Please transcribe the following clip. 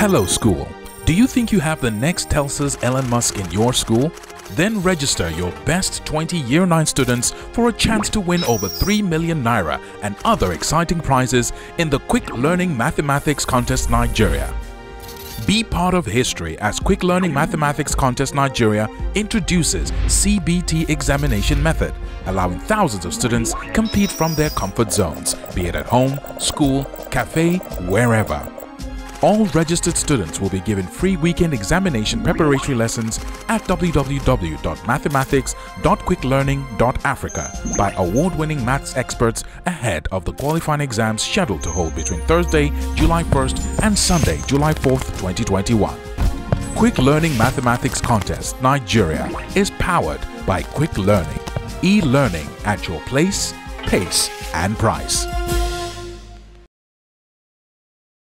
Hello School. Do you think you have the next Tesla's Elon Musk in your school? Then register your best 20 Year 9 students for a chance to win over 3 million naira and other exciting prizes in the Cruxlearning Mathematics Contest Nigeria. Be part of history as Cruxlearning Mathematics Contest Nigeria introduces CBT examination method, allowing thousands of students compete from their comfort zones, be it at home, school, cafe, wherever. All registered students will be given free weekend examination preparatory lessons at www.mathematics.cruxlearning.africa by award-winning maths experts ahead of the qualifying exams scheduled to hold between Thursday, July 1st and Sunday, July 4th, 2021. Cruxlearning Mathematics Contest Nigeria is powered by Cruxlearning. E-learning at your place, pace and price.